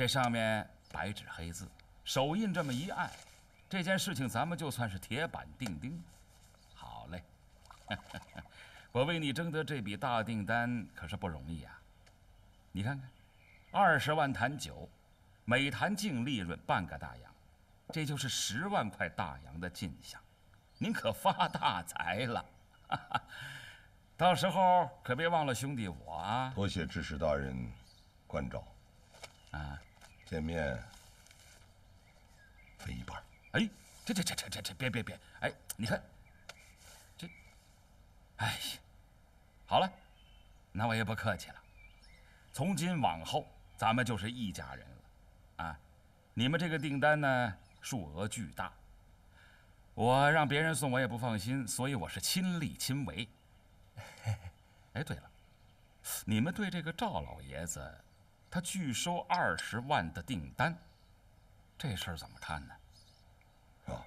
这上面白纸黑字，手印这么一按，这件事情咱们就算是铁板钉钉。好嘞，我为你争得这笔大订单可是不容易啊！你看看，二十万坛酒，每坛净利润半个大洋，这就是十万块大洋的进项，您可发大财了！到时候可别忘了兄弟我啊！多谢知识大人关照。啊，见面分一半。哎，这这这这这这，别别别！哎，你看，这，哎呀，好了，那我也不客气了。从今往后，咱们就是一家人了。啊，你们这个订单呢，数额巨大，我让别人送我也不放心，所以我是亲力亲为。哎，对了，你们对这个赵老爷子？他拒收二十万的订单，这事儿怎么看呢？啊，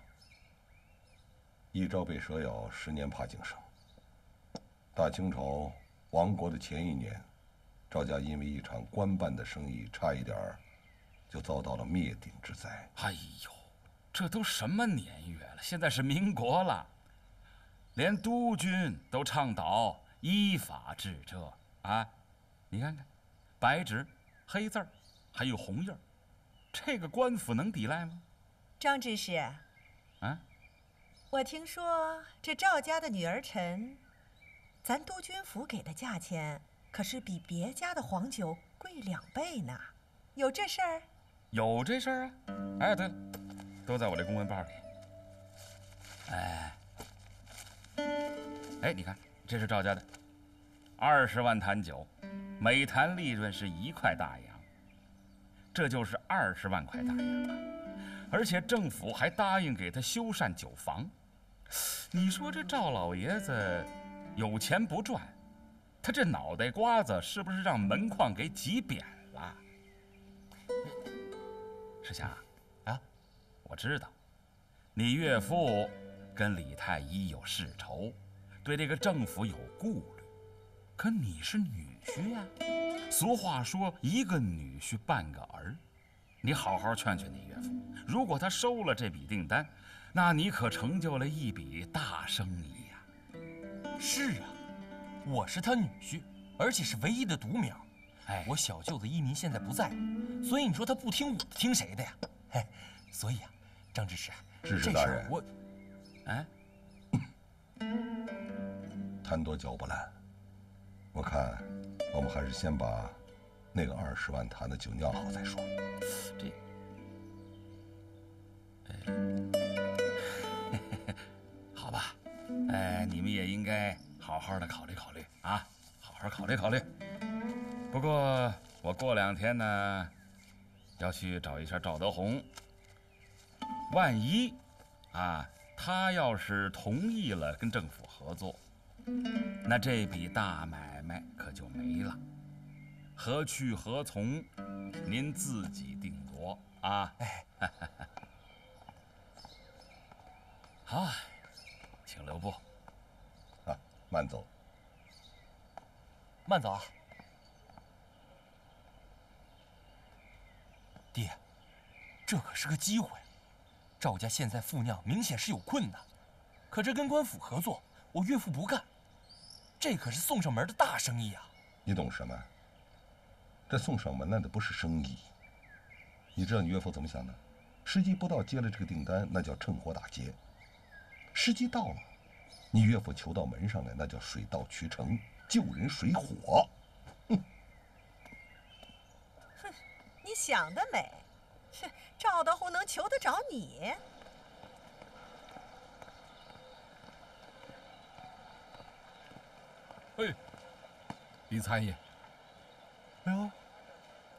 一朝被蛇咬，十年怕井绳。大清朝亡国的前一年，赵家因为一场官办的生意，差一点儿就遭到了灭顶之灾。哎呦，这都什么年月了？现在是民国了，连督军都倡导依法治浙啊！你看看，白纸。黑字儿，还有红印儿，这个官府能抵赖吗？张知事，啊，我听说这赵家的女儿臣，咱督军府给的价钱可是比别家的黄酒贵两倍呢，有这事儿？有这事儿啊！哎，对了，都在我这公文包里。哎，哎，你看，这是赵家的，二十万坛酒。每坛利润是一块大洋，这就是二十万块大洋啊！而且政府还答应给他修缮酒房。你说这赵老爷子有钱不赚，他这脑袋瓜子是不是让门框给挤扁了？世祥啊，我知道，你岳父跟李太医有世仇，对这个政府有顾虑，可你是女。婿呀，俗话说一个女婿半个儿，你好好劝劝你岳父。如果他收了这笔订单，那你可成就了一笔大生意呀。是啊，我是他女婿，而且是唯一的独苗。哎，我小舅子一民现在不在，所以你说他不听我的，听谁的呀？哎，所以啊，张知识，知识大人，我，哎，贪多嚼不烂，我看。我们还是先把那个二十万坛的酒酿好再说。这，好吧，哎，你们也应该好好的考虑考虑啊，好好考虑考虑。不过我过两天呢，要去找一下赵德宏。万一啊，他要是同意了跟政府合作。那这笔大买卖可就没了，何去何从，您自己定夺啊！哎，好，请留步。啊，慢走，慢走啊！爹，这可是个机会，赵家现在富酿明显是有困难，可这跟官府合作，我岳父不干。这可是送上门的大生意啊！你懂什么？这送上门来的不是生意。你知道你岳父怎么想的？时机不到接了这个订单，那叫趁火打劫；时机到了，你岳父求到门上来，那叫水到渠成，救人水火。哼！哼！你想得美！哼！赵德宏能求得着你？哎，李参议。哎呦，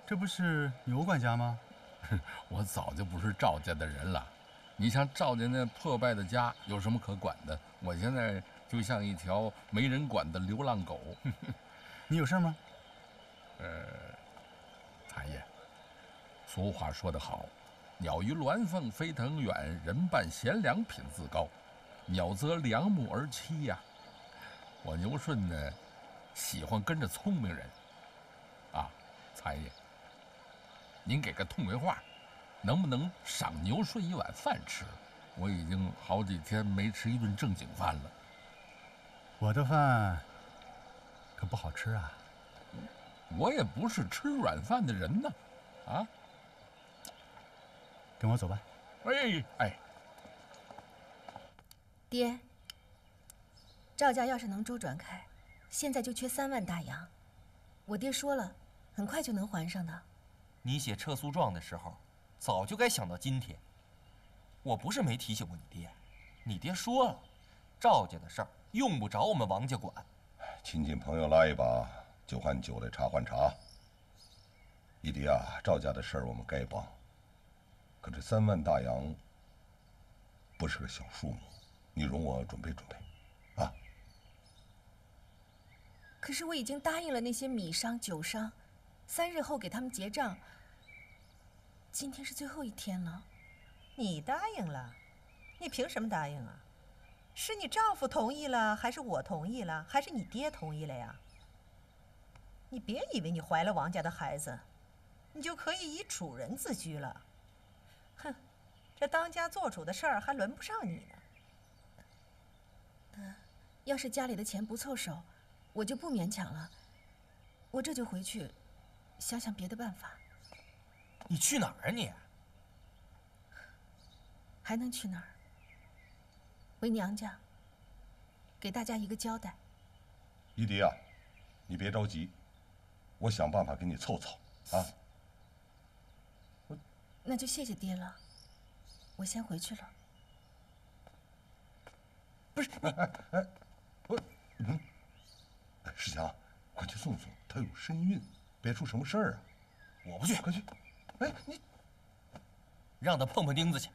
这不是牛管家吗？我早就不是赵家的人了。你像赵家那破败的家，有什么可管的？我现在就像一条没人管的流浪狗。你有事吗？呃，参议，俗话说得好，鸟于鸾凤飞腾远，人伴贤良品自高。鸟择良木而栖呀。我牛顺呢，喜欢跟着聪明人，啊，参爷。您给个痛快话，能不能赏牛顺一碗饭吃？我已经好几天没吃一顿正经饭了。我的饭可不好吃啊。我也不是吃软饭的人呢，啊？跟我走吧。哎哎，爹，赵家要是能周转开，现在就缺三万大洋。我爹说了，很快就能还上的。你写撤诉状的时候，早就该想到今天。我不是没提醒过你爹，你爹说了，赵家的事儿用不着我们王家管。亲戚朋友拉一把，酒换酒来，茶换茶。一迪啊，赵家的事儿我们该帮，可这三万大洋不是个小数目，你容我准备准备，啊？可是我已经答应了那些米商、酒商，三日后给他们结账。今天是最后一天了。你答应了，你凭什么答应啊？是你丈夫同意了，还是我同意了，还是你爹同意了呀？你别以为你怀了王家的孩子，你就可以以主人自居了。哼，这当家做主的事儿还轮不上你呢。要是家里的钱不凑手，我就不勉强了。我这就回去，想想别的办法。你去哪儿啊你？还能去哪儿？回娘家，给大家一个交代。一迪啊，你别着急，我想办法给你凑凑啊。那就谢谢爹了，我先回去了。不是，哎哎哎，我嗯，世强，快去送送，他有身孕，别出什么事儿啊！我不去，快去！哎，你让他碰碰钉子去。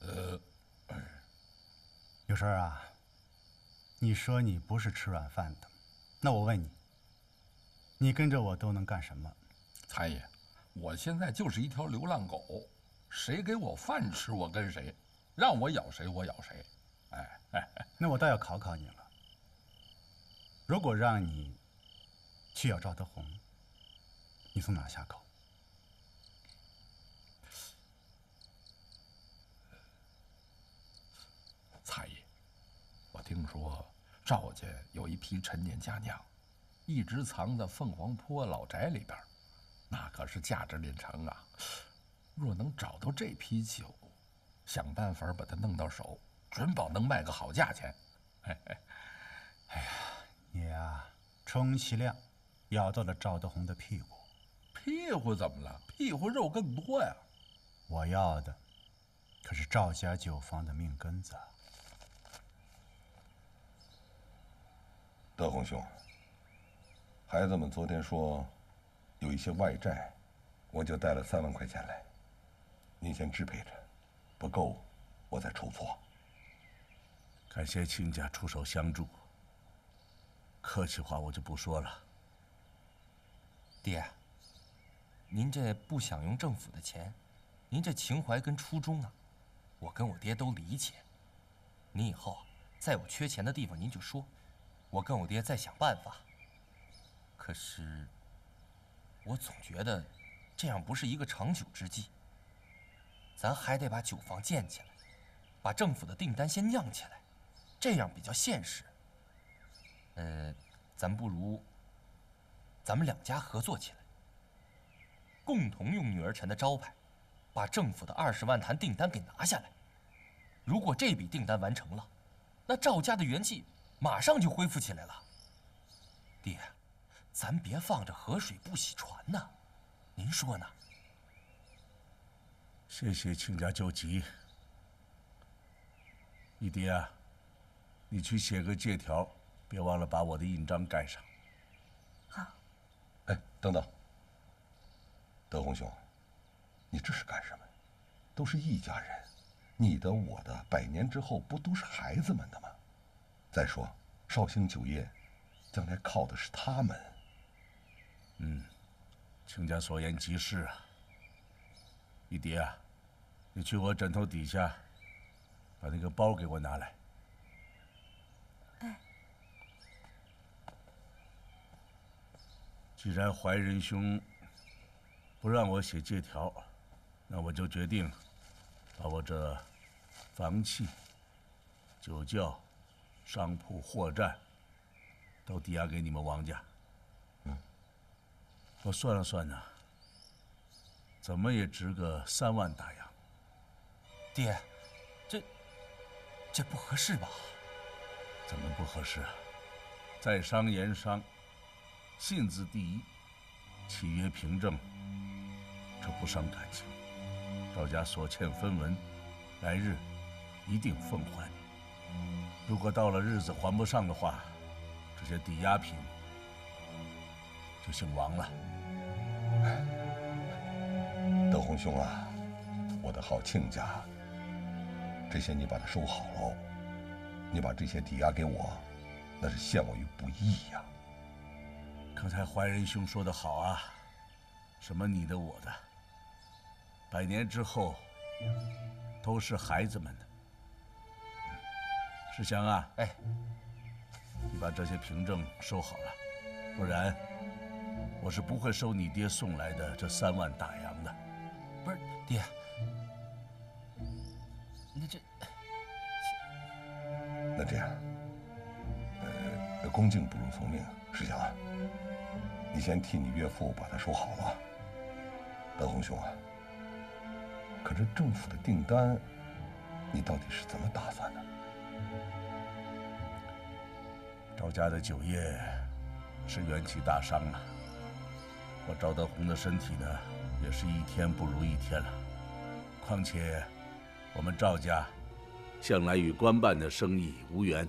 呃，有事儿啊？你说你不是吃软饭的，那我问你，你跟着我都能干什么？残爷，我现在就是一条流浪狗，谁给我饭吃，我跟谁；让我咬谁，我咬谁。哎哎，那我倒要考考你了。如果让你去咬赵德宏，你从哪下口？蔡爷，我听说赵家有一批陈年佳酿，一直藏在凤凰坡老宅里边，那可是价值连城啊！若能找到这批酒，想办法把它弄到手，准保能卖个好价钱。哎呀，你呀，充其量咬到了赵德宏的屁股。屁股怎么了？屁股肉更多呀！我要的可是赵家酒坊的命根子。德宏兄，孩子们昨天说有一些外债，我就带了三万块钱来，您先支配着，不够我再筹措。感谢亲家出手相助，客气话我就不说了。爹，您这不想用政府的钱，您这情怀跟初衷啊，我跟我爹都理解。您以后再有缺钱的地方，您就说。我跟我爹再想办法。可是，我总觉得这样不是一个长久之计。咱还得把酒坊建起来，把政府的订单先酿起来，这样比较现实。呃，咱不如咱们两家合作起来，共同用女儿城的招牌，把政府的二十万坛订单给拿下来。如果这笔订单完成了，那赵家的元气。马上就恢复起来了，爹，咱别放着河水不洗船呢，您说呢？谢谢亲家救急，一迪啊，你去写个借条，别忘了把我的印章盖上。好。哎，等等，德宏兄，你这是干什么？都是一家人，你的我的，百年之后不都是孩子们的吗？再说，绍兴酒业，将来靠的是他们。嗯，亲家所言极是啊。一迪啊，你去我枕头底下，把那个包给我拿来。哎。既然怀仁兄不让我写借条，那我就决定把我这房契、酒窖、商铺、货栈都抵押给你们王家。嗯，我算了算呢，怎么也值个三万大洋。爹，这这不合适吧？怎么不合适啊？在商言商，信字第一，契约凭证，这不伤感情。赵家所欠分文，来日一定奉还。如果到了日子还不上的话，这些抵押品就姓王了。德宏兄啊，我的好亲家，这些你把它收好喽。你把这些抵押给我，那是陷我于不义呀。刚才怀仁兄说的好啊，什么你的我的，百年之后都是孩子们的。世祥啊，哎，你把这些凭证收好了，不然我是不会收你爹送来的这三万大洋的。不是，爹，那这那这样，呃，恭敬不如从命。世祥啊，你先替你岳父把它收好了。德宏兄啊，可这政府的订单，你到底是怎么打算的？赵家的酒业是元气大伤啊。我赵德宏的身体呢，也是一天不如一天了。况且，我们赵家向来与官办的生意无缘。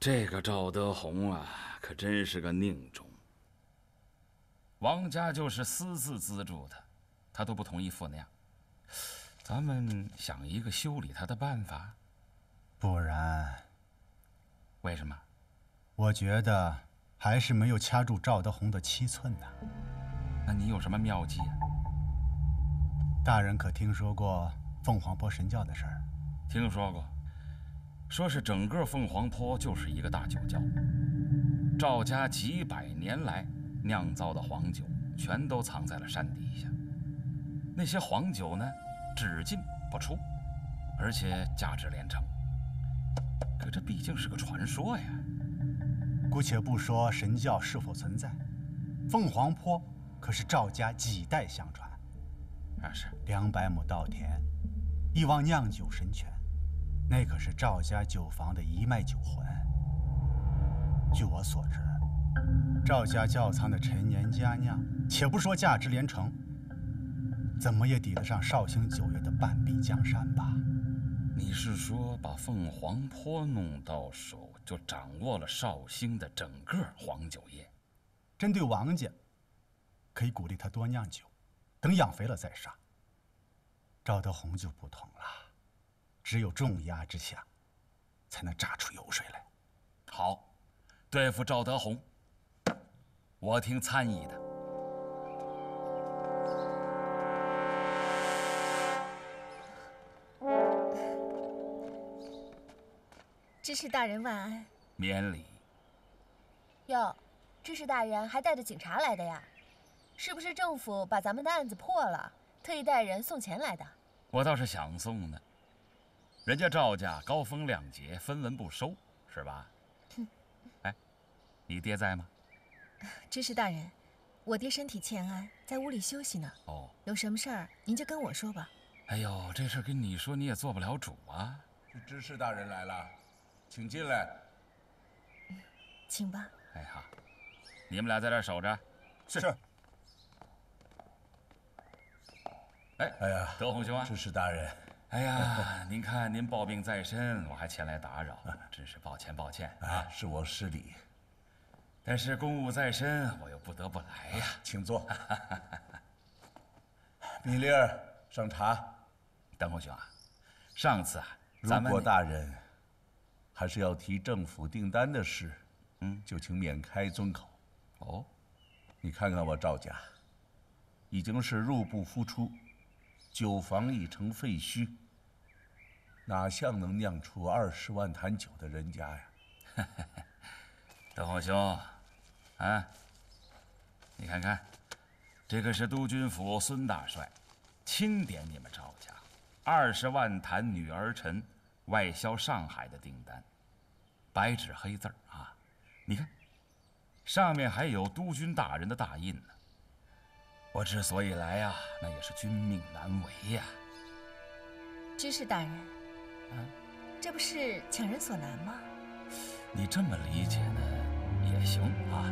这个赵德宏啊，可真是个佞种。王家就是私自资助他，他都不同意付那样。咱们想一个修理他的办法。不然，为什么？我觉得还是没有掐住赵德宏的七寸呢。那你有什么妙计啊？大人可听说过凤凰坡神教的事儿？听说过，说是整个凤凰坡就是一个大酒窖。赵家几百年来酿造的黄酒，全都藏在了山底下。那些黄酒呢，只进不出，而且价值连城。可这毕竟是个传说呀。姑且不说神教是否存在，凤凰坡可是赵家几代相传。那是两百亩稻田，一汪酿酒神泉，那可是赵家酒坊的一脉酒魂。据我所知，赵家窖藏的陈年佳酿，且不说价值连城，怎么也抵得上绍兴酒业的半壁江山吧？你是说把凤凰坡弄到手，就掌握了绍兴的整个黄酒业？针对王家，可以鼓励他多酿酒，等养肥了再杀。赵德宏就不同了，只有重压之下，才能榨出油水来。好，对付赵德宏，我听参议的。知事大人万安。免礼。哟，知事大人还带着警察来的呀？是不是政府把咱们的案子破了，特意带人送钱来的？我倒是想送呢。人家赵家高风亮节，分文不收，是吧？哼哎，你爹在吗？知事大人，我爹身体欠安，在屋里休息呢。哦，有什么事儿您就跟我说吧。哎呦，这事跟你说你也做不了主啊。是知事大人来了，请进来。请吧。哎好，你们俩在这儿守着。是。哎哎呀，德宏兄啊，知事大人，哎呀，您看您抱病在身，我还前来打扰，真是抱歉抱歉啊，是我失礼。但是公务在身，我又不得不来呀。请坐。米粒儿，上茶。德宏兄啊，上次啊，如果大人还是要提政府订单的事，嗯，就请免开尊口。哦，你看看我赵家，已经是入不敷出，酒房已成废墟，哪像能酿出二十万坛酒的人家呀？德宏兄，啊，你看看，这个是督军府孙大帅钦点你们赵家二十万坛女儿陈外销上海的订单，白纸黑字儿啊！你看，上面还有督军大人的大印呢。我之所以来呀，那也是君命难违呀。知事大人，嗯，这不是强人所难吗？你这么理解呢，也行啊。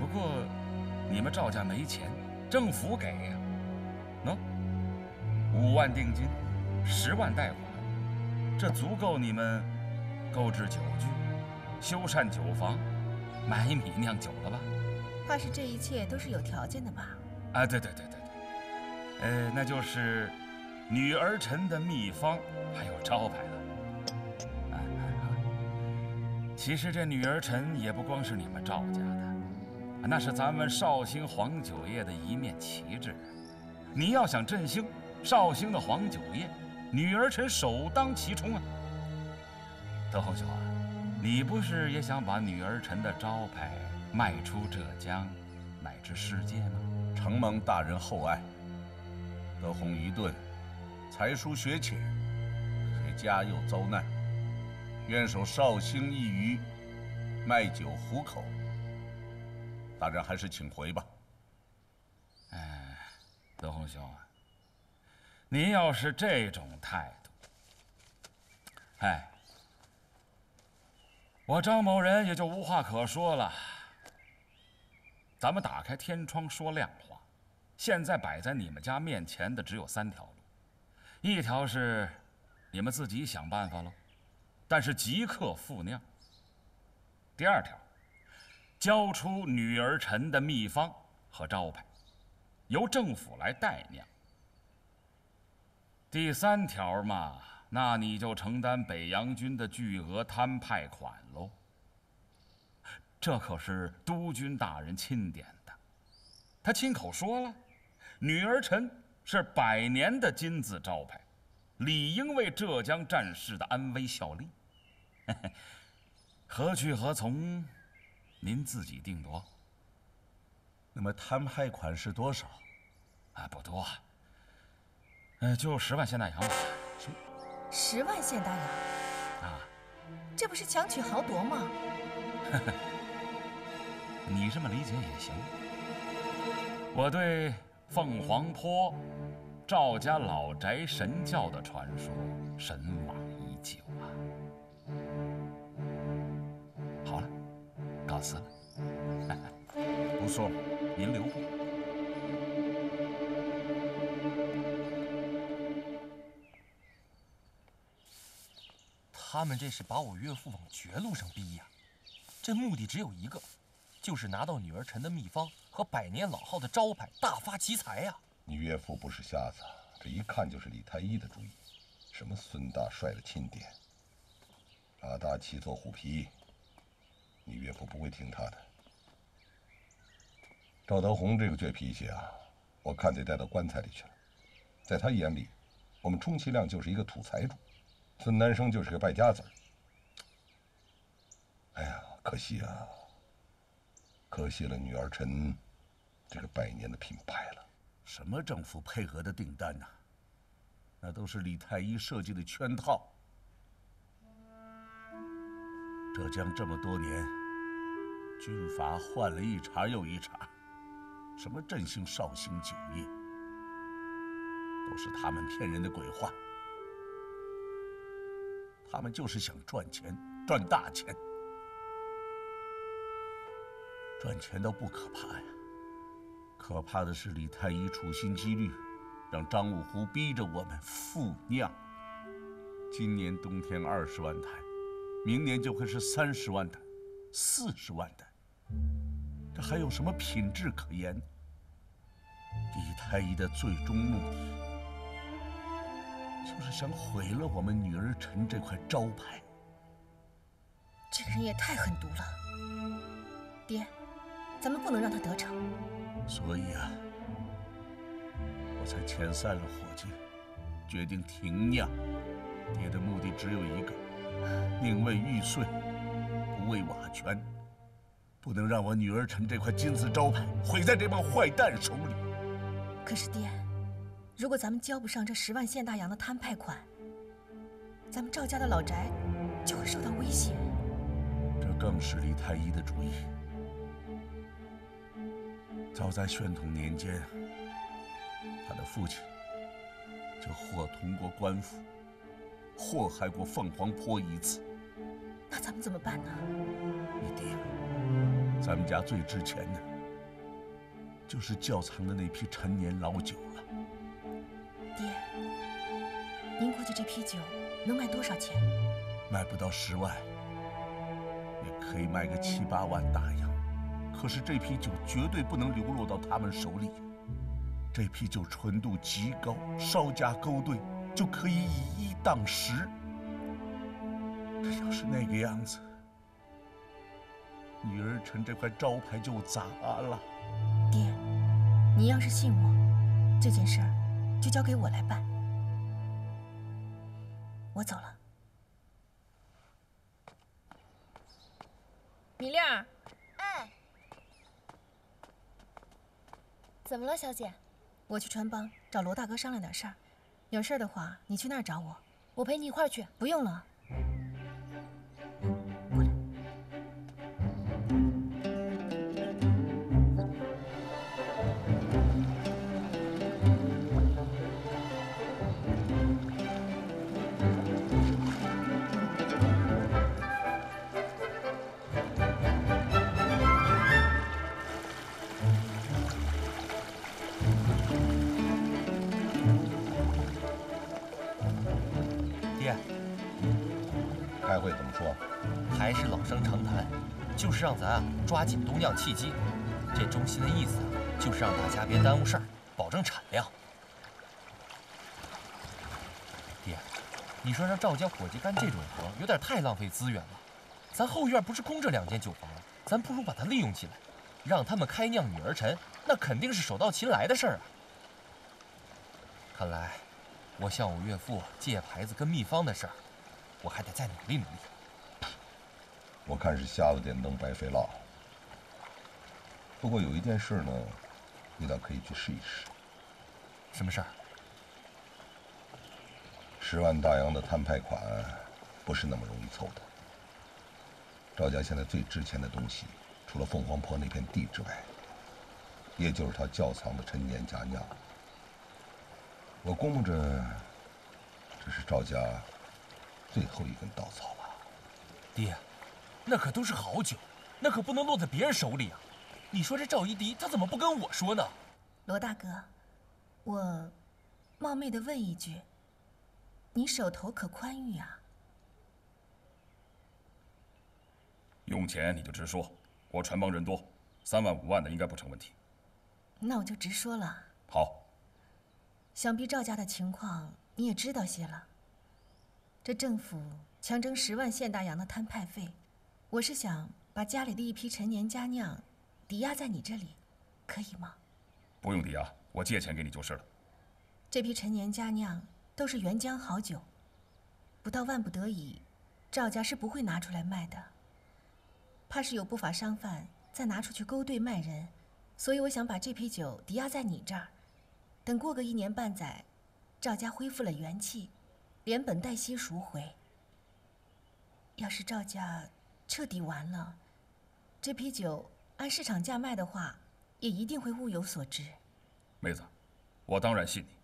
不过，你们赵家没钱，政府给呀。喏，五万定金，十万贷款，这足够你们购置酒具、修缮酒房、买米酿酒了吧？怕是这一切都是有条件的吧？啊，对对对对对，呃，那就是女儿陈的秘方，还有招牌了。啊啊啊！其实这女儿陈也不光是你们赵家的，那是咱们绍兴黄酒业的一面旗帜。你要想振兴绍兴的黄酒业，女儿陈首当其冲啊！德宏兄啊，你不是也想把女儿陈的招牌？迈出浙江，乃至世界吗？承蒙大人厚爱，德宏愚钝，才疏学浅，且家又遭难，愿守绍兴一隅，卖酒糊口。大人还是请回吧。哎，德宏兄啊，您要是这种态度，哎，我张某人也就无话可说了。咱们打开天窗说亮话，现在摆在你们家面前的只有三条路，一条是你们自己想办法喽，但是即刻付酿；第二条，交出女儿陈的秘方和招牌，由政府来代酿；第三条嘛，那你就承担北洋军的巨额摊派款喽。这可是督军大人钦点的，他亲口说了，女儿臣是百年的金字招牌，理应为浙江战事的安危效力。何去何从，您自己定夺。那么摊派款是多少？啊，不多，呃，就十万现大洋吧。十万现大洋？啊，这不是强取豪夺吗？你这么理解也行。我对凤凰坡赵家老宅神教的传说神往已久啊。好了，告辞了。不送，您留步。他们这是把我岳父往绝路上逼呀！这目的只有一个。就是拿到女儿陈的秘方和百年老号的招牌，大发其财呀！你岳父不是瞎子，这一看就是李太医的主意。什么孙大帅的钦点，阿大气做虎皮，你岳父不会听他的。赵德宏这个倔脾气啊，我看得带到棺材里去了。在他眼里，我们充其量就是一个土财主，孙南生就是个败家子儿。哎呀，可惜啊！可惜了，女儿陈这个百年的品牌了。什么政府配合的订单呢？那都是李太医设计的圈套。浙江这么多年，军阀换了一茬又一茬，什么振兴绍兴酒业，都是他们骗人的鬼话。他们就是想赚钱，赚大钱。赚钱倒不可怕呀，可怕的是李太医处心积虑，让张五湖逼着我们复酿。今年冬天二十万坛，明年就会是三十万坛、四十万坛，这还有什么品质可言？李太医的最终目的，就是想毁了我们女儿陈这块招牌。这个人也太狠毒了，爹。咱们不能让他得逞，所以啊，我才遣散了伙计，决定停酿。爹的目的只有一个：宁为玉碎，不为瓦全。不能让我女儿臣这块金字招牌毁在这帮坏蛋手里。可是爹，如果咱们交不上这十万现大洋的摊派款，咱们赵家的老宅就会受到威胁。这更是李太医的主意。早在宣统年间，他的父亲就伙同过官府，祸害过凤凰坡一次。那咱们怎么办呢？你爹，咱们家最值钱的，就是窖藏的那批陈年老酒了。爹，您估计这批酒能卖多少钱？卖不到十万，也可以卖个七八万大洋。可是这批酒绝对不能流落到他们手里。这批酒纯度极高，稍加勾兑就可以以一当十。这要是那个样子，女儿臣这块招牌就砸了。爹，您要是信我，这件事儿就交给我来办。我走了。米粒儿，哎，怎么了，小姐？我去川帮找罗大哥商量点事儿，有事儿的话你去那儿找我。我陪你一块儿去。不用了。就是让咱啊抓紧冬酿契机。这中心的意思啊，就是让大家别耽误事儿，保证产量。爹，你说让赵家伙计干这种活，有点太浪费资源了。咱后院不是空着两间酒房？咱不如把它利用起来，让他们开酿女儿陈，那肯定是手到擒来的事儿啊。看来，我向我岳父借牌子跟秘方的事儿，我还得再努力努力。我看是瞎了点灯，白费蜡。不过有一件事呢，你倒可以去试一试。什么事儿？十万大洋的摊派款，不是那么容易凑的。赵家现在最值钱的东西，除了凤凰坡那片地之外，也就是他窖藏的陈年佳酿。我估摸着，这是赵家最后一根稻草了。爹，那可都是好酒，那可不能落在别人手里啊！你说这赵一迪他怎么不跟我说呢？罗大哥，我冒昧的问一句，你手头可宽裕啊？用钱你就直说，我船帮人多，三万五万的应该不成问题。那我就直说了。好，想必赵家的情况你也知道些了。这政府强征十万现大洋的摊派费，我是想把家里的一批陈年佳酿抵押在你这里，可以吗？不用抵押，我借钱给你就是了。这批陈年佳酿都是原浆好酒，不到万不得已，赵家是不会拿出来卖的。怕是有不法商贩再拿出去勾兑卖人，所以我想把这批酒抵押在你这儿，等过个一年半载，赵家恢复了元气，连本带息赎回。要是赵家彻底完了，这批酒按市场价卖的话，也一定会物有所值。妹子，我当然信你。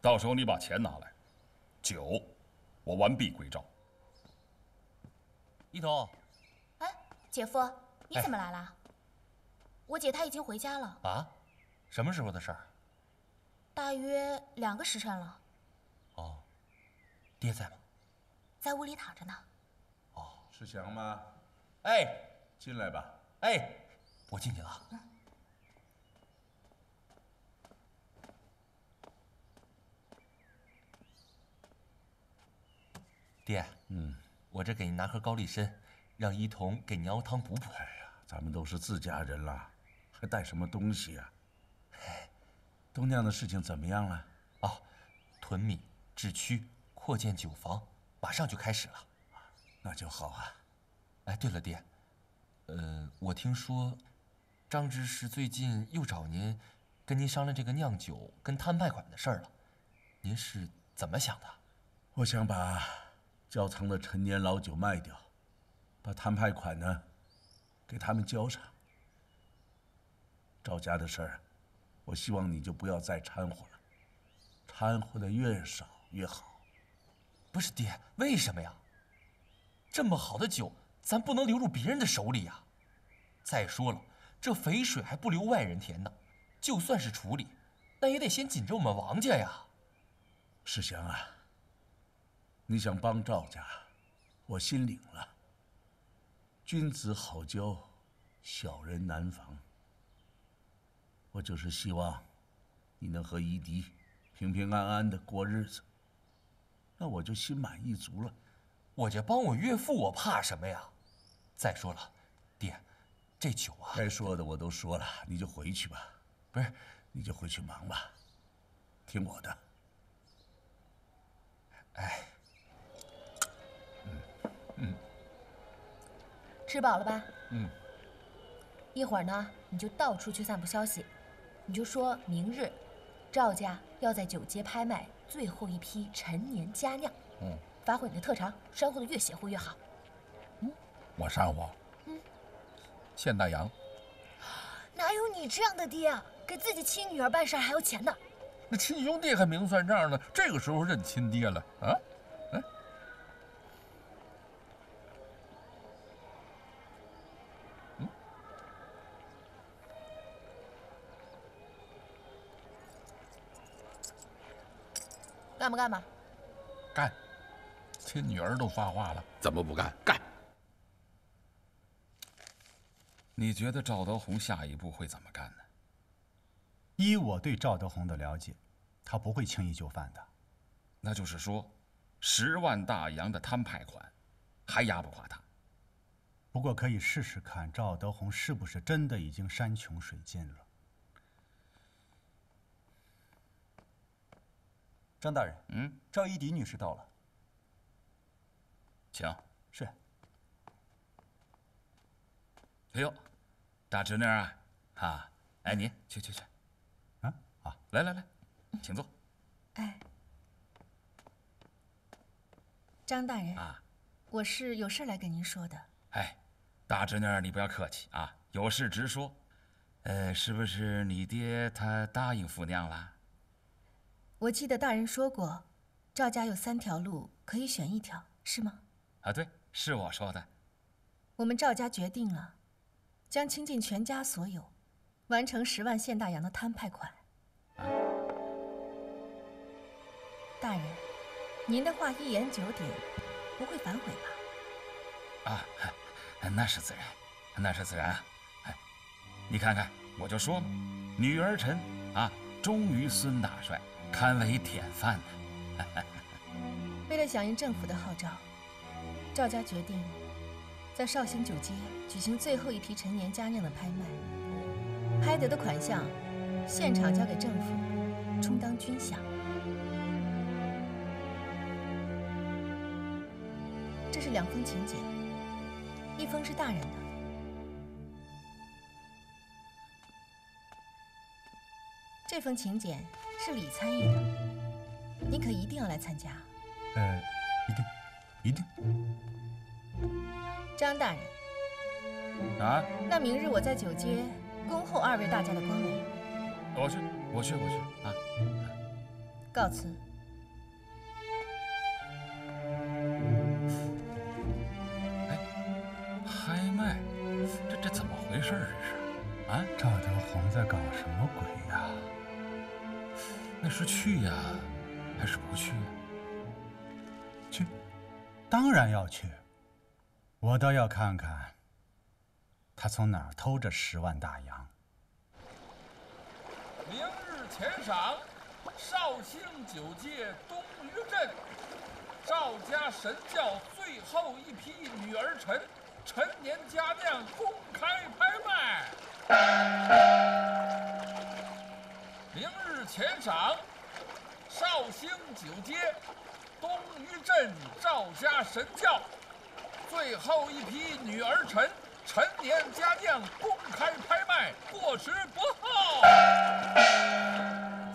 到时候你把钱拿来，酒我完璧归赵。一彤，哎，姐夫，你怎么来了？我姐她已经回家了，啊，什么时候的事儿？大约两个时辰了，哦，爹在吗？在屋里躺着呢。世祥吗？哎，进来吧。哎，我进去了。爹，嗯，我这给您拿盒高丽参，让一童给您熬汤补补。哎呀，咱们都是自家人了，还带什么东西呀、东酿的事情怎么样了？啊，囤米、制曲、扩建酒房，马上就开始了。那就好啊。哎，对了，爹，呃，我听说，张执事最近又找您，跟您商量这个酿酒跟摊派款的事儿了。您是怎么想的？我想把窖藏的陈年老酒卖掉，把摊派款呢给他们交上。赵家的事儿，我希望你就不要再掺和了，掺和的越少越好。不是爹，为什么呀？这么好的酒，咱不能流入别人的手里呀。再说了，这肥水还不流外人田呢，就算是处理，那也得先紧着我们王家呀。世祥啊，你想帮赵家，我心领了。君子好交，小人难防。我就是希望你能和夷狄平平安安的过日子，那我就心满意足了。我这帮我岳父，我怕什么呀？再说了，爹，这酒啊，该说的我都说了，你就回去吧。不是，你就回去忙吧，听我的。哎，嗯嗯，吃饱了吧？嗯。一会儿呢，你就到处去散布消息，你就说明日赵家要在酒街拍卖最后一批陈年佳酿。嗯。发挥你的特长，煽乎的越邪乎越好。嗯，我煽乎。嗯。现大洋。哪有你这样的爹啊？给自己亲女儿办事还要钱呢。那亲兄弟还明算账呢，这个时候认亲爹了啊？哎。嗯。干不干吧？干。亲女儿都发话了，怎么不干？干！你觉得赵德宏下一步会怎么干呢？依我对赵德宏的了解，他不会轻易就范的。那就是说，十万大洋的摊派款，还压不垮他。不过可以试试看，赵德宏是不是真的已经山穷水尽了？张大人，嗯，赵一迪女士到了。请是。哎呦，大侄女啊，啊，哎，你去去去，啊啊，来来来，请坐。哎，张大人啊，我是有事来跟您说的。哎，大侄女，你不要客气啊，有事直说。呃，是不是你爹他答应傅娘了？我记得大人说过，赵家有三条路可以选一条，是吗？啊，对，是我说的。我们赵家决定了，将倾尽全家所有，完成十万现大洋的摊派款。啊，大人，您的话一言九鼎，不会反悔吧？啊，那是自然，那是自然你看看，我就说嘛，女儿臣啊，忠于孙大帅，堪为典范呢。为了响应政府的号召。赵家决定在绍兴酒街举行最后一批陈年佳酿的拍卖，拍得的款项现场交给政府，充当军饷。这是两封请柬，一封是大人的，这封请柬是李参议的，您可一定要来参加。呃，一定，一定。张大人，啊？那明日我在九街恭候二位大驾的光临。我去，我去，我去啊！告辞。哎，拍卖，这这怎么回事？这是啊？赵德宏在搞什么鬼呀？那是去呀，还是不去？去，当然要去。我倒要看看，他从哪儿偷这十万大洋。明日前赏，绍兴九界东隅镇，赵家神教最后一批女儿陈陈年佳酿公开拍卖。明日前赏，绍兴九街东隅镇赵家神教。最后一批女儿臣陈年佳酿公开拍卖，过时不候。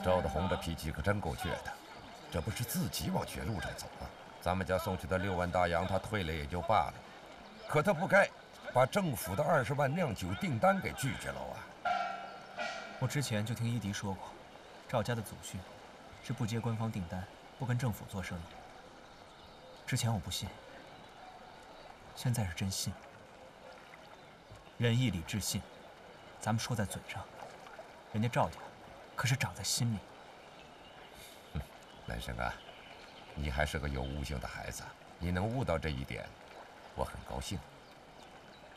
赵德宏这脾气可真够倔的，这不是自己往绝路上走吗？咱们家送去的六万大洋，他退了也就罢了，可他不该把政府的二十万酿酒订单给拒绝了啊！我之前就听伊迪说过，赵家的祖训是不接官方订单，不跟政府做生意。之前我不信，现在是真信。仁义礼智信，咱们说在嘴上，人家赵家可是长在心里。南生啊，你还是个有悟性的孩子，你能悟到这一点，我很高兴。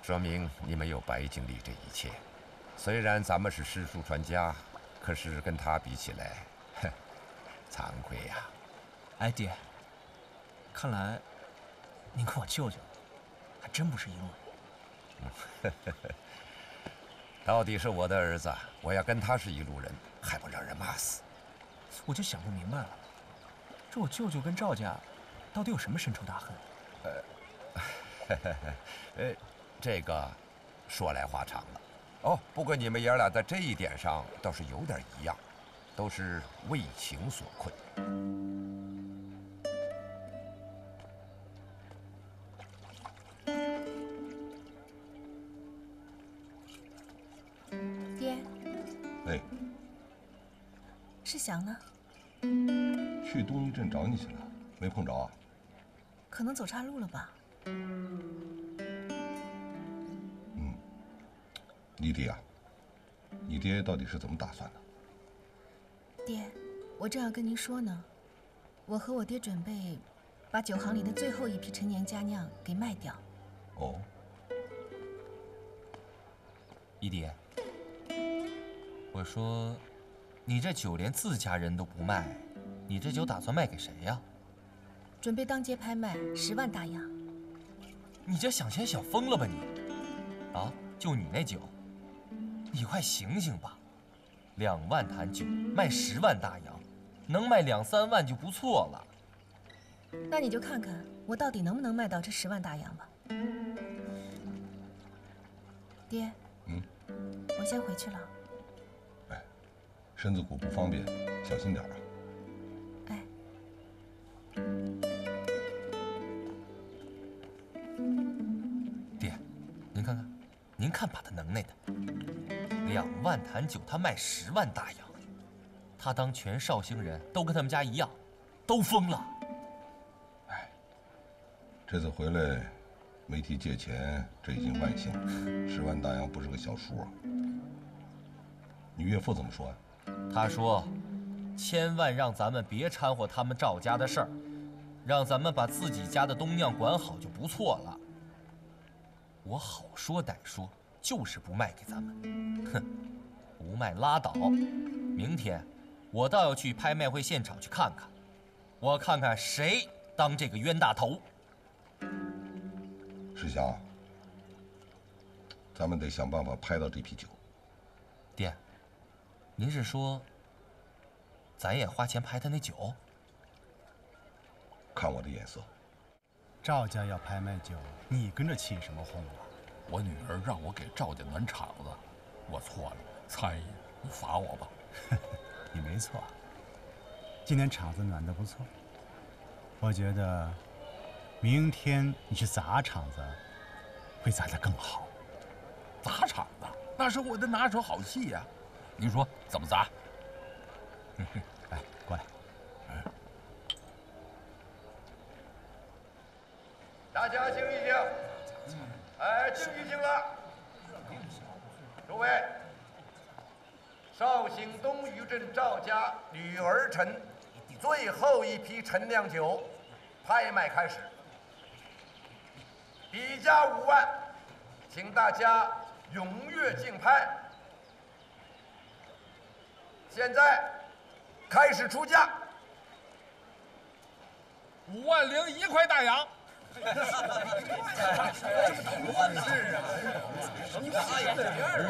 说明你没有白经历这一切。虽然咱们是诗书传家，可是跟他比起来，哼，惭愧呀。哎，爹，看来您跟我舅舅还真不是因为。到底是我的儿子，我要跟他是一路人，还不让人骂死？我就想不明白了，这我舅舅跟赵家到底有什么深仇大恨？呃，呃，这个说来话长了。哦，不过你们爷俩在这一点上倒是有点一样，都是为情所困。祥呢？去东一镇找你去了，没碰着啊？可能走岔路了吧？嗯，你爹啊，你爹到底是怎么打算的？爹，我正要跟您说呢，我和我爹准备把酒行里的最后一批陈年佳酿给卖掉。哦，姨爹，我说，你这酒连自家人都不卖，你这酒打算卖给谁呀？准备当街拍卖十万大洋。你这想钱想疯了吧你？啊，就你那酒，你快醒醒吧！两万坛酒卖十万大洋，能卖两三万就不错了。那你就看看我到底能不能卖到这十万大洋吧。爹，嗯，我先回去了。哎，身子骨不方便，小心点啊。哎，爹，您看看，您看把他能耐的，两万坛酒他卖十万大洋，他当全绍兴人都跟他们家一样，都疯了。哎这次回来没提借钱，这已经万幸了。十万大洋不是个小数啊。你岳父怎么说啊？他说：“千万让咱们别掺和他们赵家的事儿，让咱们把自己家的东酿管好就不错了。”我好说歹说，就是不卖给咱们。哼，不卖拉倒。明天我倒要去拍卖会现场去看看，我看看谁当这个冤大头。石祥，咱们得想办法拍到这批酒。爹，您是说，咱也花钱拍他那酒？看我的眼色。赵家要拍卖酒，你跟着起什么哄啊？我女儿让我给赵家暖场子，我错了，参爷，你罚我吧。你没错，今天场子暖得不错。我觉得，明天你去砸场子，会砸得更好。砸场子，那是我的拿手好戏呀、您说怎么砸？来，过来。大家静一静，哎，静一静了。诸位，绍兴东隅镇赵家女儿陈最后一批陈酿酒拍卖开始，底价五万，请大家踊跃竞拍。现在开始出价。五万零一块大洋。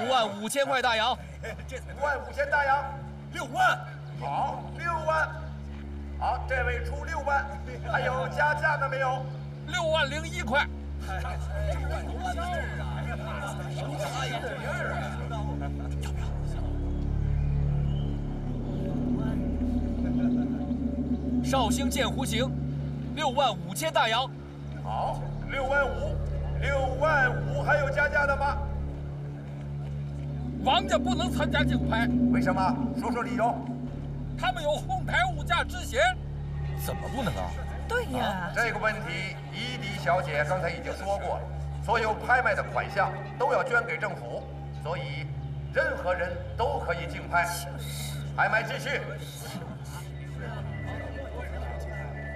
五万五千块大洋，五万五千大洋，六万，好，六万，好，这位出六万，还有加价的没有？六万零一块。绍兴建湖行，六万五千大洋。好，六万五，六万五，还有加价的吗？王家不能参加竞拍，为什么？说说理由。他们有哄抬物价之嫌。怎么不能啊？对呀，这个问题，伊迪小姐刚才已经说过了，所有拍卖的款项都要捐给政府，所以任何人都可以竞拍。拍卖继续。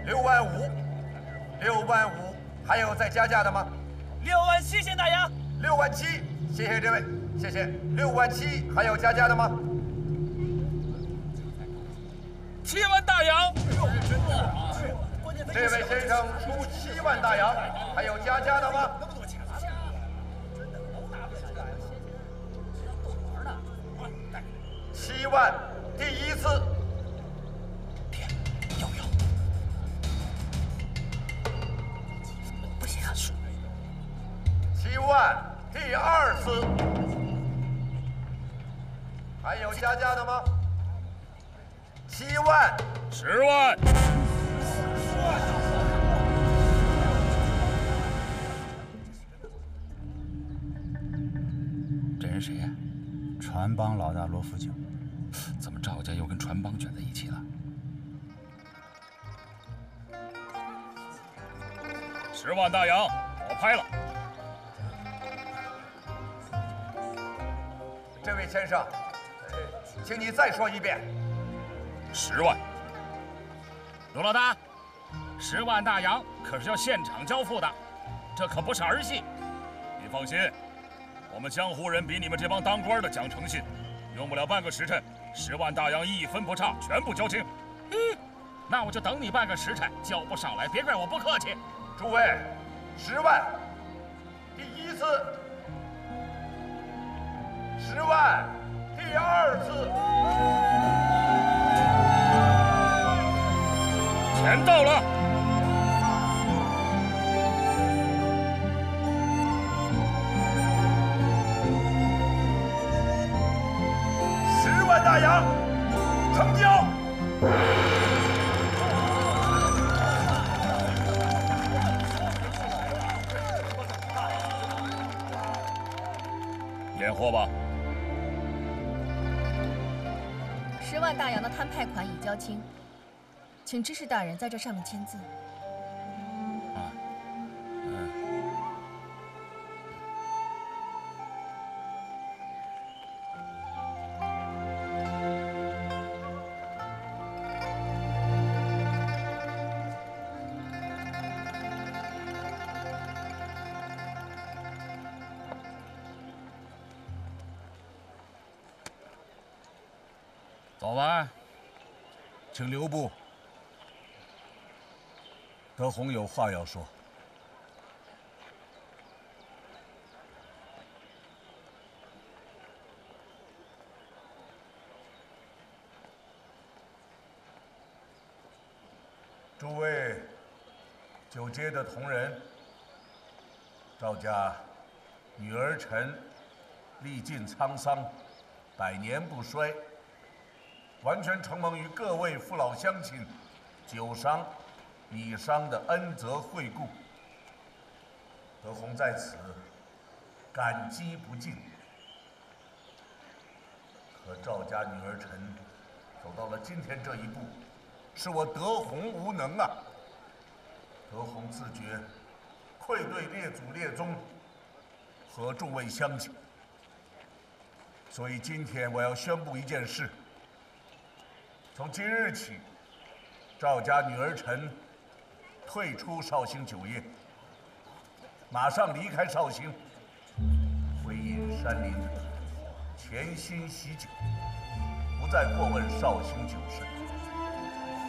六万五，六万五，还有再加价的吗？六万七谢大洋。六万七，谢谢这位，谢谢。六万七，还有加价的吗？七万大洋。这位先生出七万大洋，还有加价的吗？七万，第一次。七万，第二次。还有加价的吗？七万，十万。这人谁呀？船帮老大罗福九。怎么赵家又跟船帮卷在一起了？十万大洋，我拍了。这位先生，请你再说一遍。十万。罗老大，十万大洋可是要现场交付的，这可不是儿戏。你放心，我们江湖人比你们这帮当官的讲诚信，用不了半个时辰，十万大洋一分不差，全部交清。嗯，那我就等你半个时辰，交不上来，别怪我不客气。诸位，十万，第一次；十万，第二次。钱到了。十万大洋，成交。验货吧。万大洋的摊派款已交清，请知事大人在这上面签字。走吧。请留步。德宏有话要说。诸位九街的同仁，赵家女儿臣历尽沧桑，百年不衰。完全承蒙于各位父老乡亲、酒商、米商的恩泽惠顾，德宏在此感激不尽。可赵家女儿臣走到了今天这一步，是我德宏无能啊！德宏自觉愧对列祖列宗和众位乡亲，所以今天我要宣布一件事。从今日起，赵家女儿臣退出绍兴酒业，马上离开绍兴，回隐山林，潜心习酒，不再过问绍兴酒事。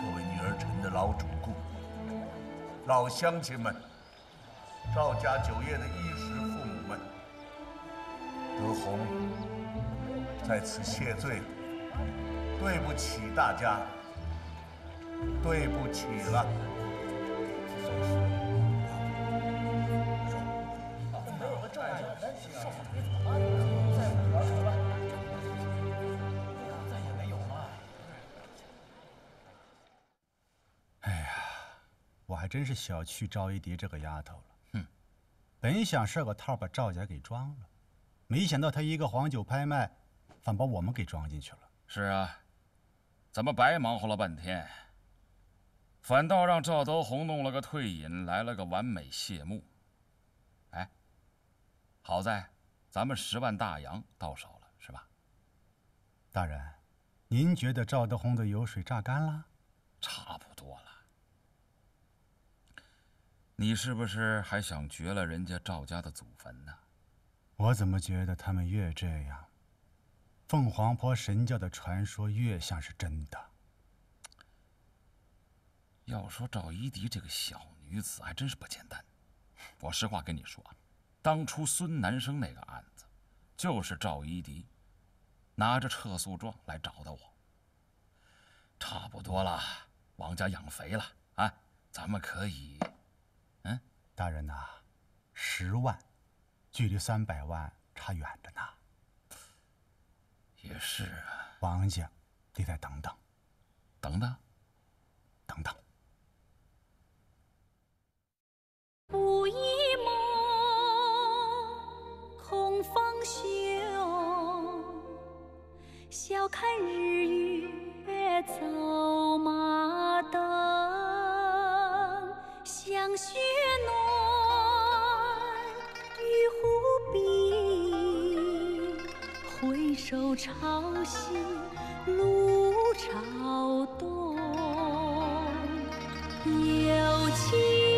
各位女儿臣的老主顾、老乡亲们、赵家酒业的衣食父母们，德宏在此谢罪。对不起大家。对不起了。没有的再没有了哎呀我还真是小觑赵一迪这个丫头了。哼本想设个套把赵家给装了没想到他一个黄酒拍卖反把我们给装进去了。是啊咱们白忙活了半天，反倒让赵德宏弄了个退隐，来了个完美谢幕。哎，好在咱们十万大洋到手了，是吧？大人，您觉得赵德宏的油水榨干了？差不多了。你是不是还想绝了人家赵家的祖坟呢？我怎么觉得他们越这样，凤凰坡神教的传说越像是真的？要说赵一迪这个小女子还真是不简单。我实话跟你说，当初孙南生那个案子，就是赵一迪拿着撤诉状来找的我。差不多了，王家养肥了啊，咱们可以。嗯，大人呐，十万，距离三百万差远着呢。也是啊，王家得再等等，等等，等等。不一梦，空方休。笑看日月走马灯，香雪暖，手朝西，路朝东。有情